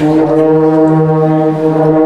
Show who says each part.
Speaker 1: Oh,